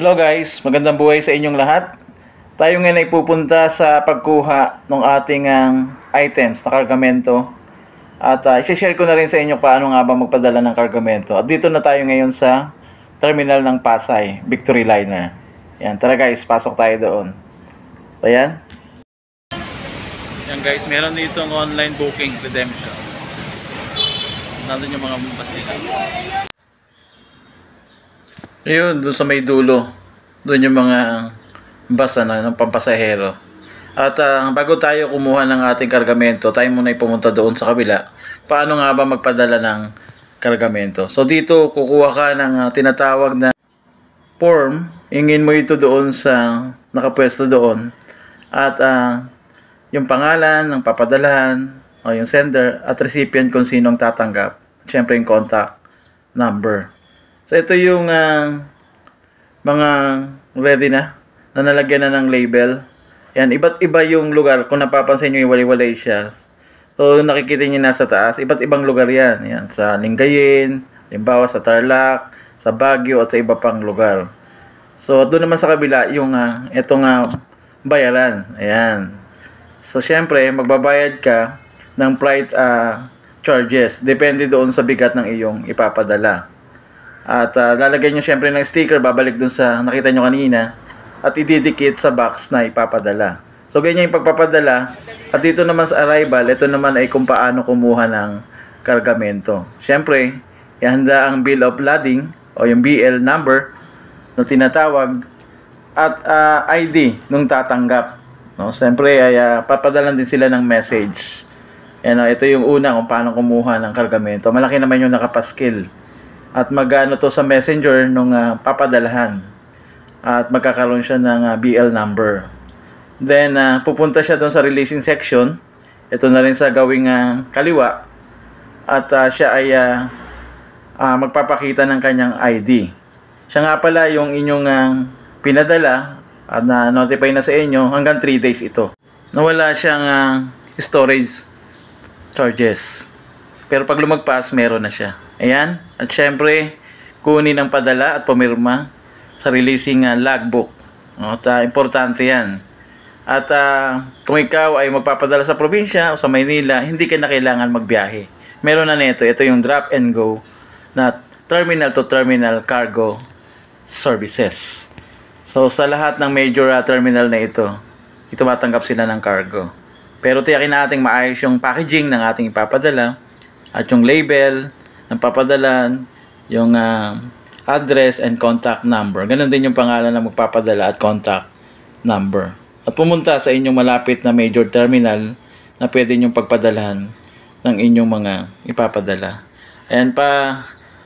Hello guys, magandang buhay sa inyong lahat. Tayo ngayon ay pupunta sa pagkuha ng ating ang items na kargamento. At uh, isi-share ko na rin sa inyo paano nga ba magpadala ng kargamento. At dito na tayo ngayon sa terminal ng Pasay, Victory Liner. Yan, tara guys, pasok tayo doon. Ayan. Yan guys, meron dito ang online booking redemption. Nandun yung mga basila. Ayun, doon sa may dulo. Doon yung mga bus na ng pampasahero. At ah, bago tayo kumuha ng ating kargamento, tayo muna pumunta doon sa kabila. Paano nga ba magpadala ng kargamento? So dito, kukuha ka ng ah, tinatawag na form. Ingin mo ito doon sa nakapwesto doon. At ah, yung pangalan ng papadalahan, o yung sender, at recipient kung sinong tatanggap. Siyempre yung contact number. So ito yung ah, mga ready na na nalagyan na ng label. Yan, iba't iba yung lugar. Kung napapansin nyo, iwalay-walay siya. So, nakikita nyo nasa taas, iba't ibang lugar yan. Yan, sa Lingayen, limbawa sa Tarlac, sa Baguio, at sa iba pang lugar. So, doon naman sa kabila, yung uh, itong uh, bayaran. Ayan. So, syempre, magbabayad ka ng flight uh, charges. Depende doon sa bigat ng iyong ipapadala. At uh, lalagyan nyo syempre ng sticker, babalik dun sa nakita nyo kanina, at ididikit sa box na ipapadala. So, ganyan yung pagpapadala. At dito naman sa arrival, ito naman ay kung paano kumuha ng kargamento. Syempre, ihanda ang bill of lading o yung BL number na tinatawag at uh, ID nung tatanggap. No? Syempre, ay uh, papadalan din sila ng message. Yan, uh, ito yung una kung paano kumuha ng kargamento. Malaki naman yung nakapaskil at magano to sa messenger nung uh, papadalahan at magkakaroon siya ng uh, BL number. Then uh, pupunta siya doon sa releasing section. Ito na rin sa gawing uh, kaliwa at uh, siya ay uh, uh, magpapakita ng kanyang ID siya nga pala yung inyong uh, pinadala at na uh, notify na sa inyo hanggang 3 days ito. Nawala siyang uh, storage charges. Pero pag lumagpas meron na siya Ayan. At syempre, kunin ang padala at pumirma sa releasing uh, logbook. At uh, importante yan. At uh, kung ikaw ay magpapadala sa probinsya o sa Maynila, hindi ka na kailangan magbiyahe. Meron na nito. Ito yung drop and go na terminal to terminal cargo services. So sa lahat ng major uh, terminal na ito, ito matanggap sila ng cargo. Pero tiyakin natin maayos yung packaging ng ating ipapadala at yung label, ng yung uh, address and contact number. Ganon din yung pangalan ng magpapadala at contact number. At pumunta sa inyong malapit na major terminal na pwede nyong pagpadalahan ng inyong mga ipapadala. Ayan pa,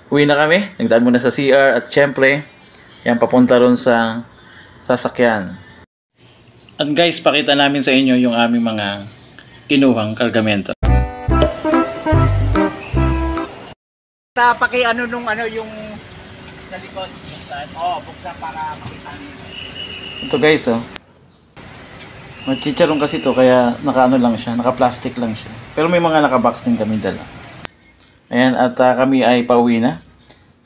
uwi na kami. Nagdaan muna sa CR at syempre, yan papunta ron sa sasakyan. At guys, pakita namin sa inyo yung aming mga kinuhang kargamento. Ta paki ano nung ano yung sa likod buksan. Oh, buksan para makita niyo. Ito guys, oh. Magchicharon kasi to kaya nakaano lang siya, naka-plastic lang siya. Pero may mga naka-box din kami dala. Ayan, at uh, kami ay pauwi na.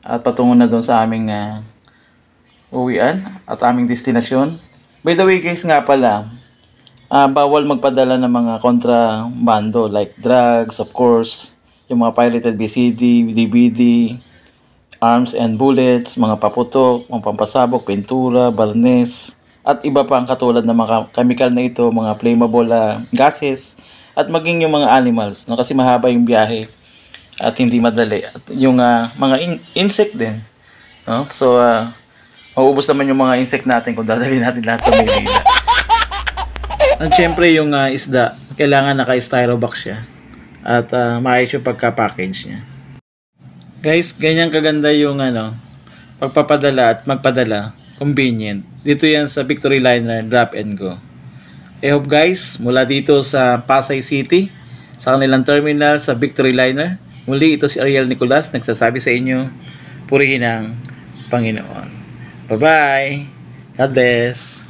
At patungo na doon sa aming uh, uwian at aming destinasyon. By the way guys nga pala, uh, bawal magpadala ng mga kontrabando like drugs, of course, yung mga pirated BCD, DVD, arms and bullets, mga paputok, mga pampasabog, pintura, barnes, at iba pa ang katulad ng mga chemical na ito, mga flammable uh, gases, at maging yung mga animals, no? kasi mahaba yung biyahe at hindi madali. At yung uh, mga in- insect din. No? So, uh, mauubos naman yung mga insect natin kung dadali natin lahat sa Maynila. At syempre yung uh, isda, kailangan naka-styrobox siya at uh, maayos yung pagka-package niya. Guys, ganyan kaganda yung ano, pagpapadala at magpadala. Convenient. Dito yan sa Victory Liner Drop and Go. I hope guys, mula dito sa Pasay City, sa kanilang terminal sa Victory Liner, muli ito si Ariel Nicolas nagsasabi sa inyo, purihin ang Panginoon. Bye-bye! God bless!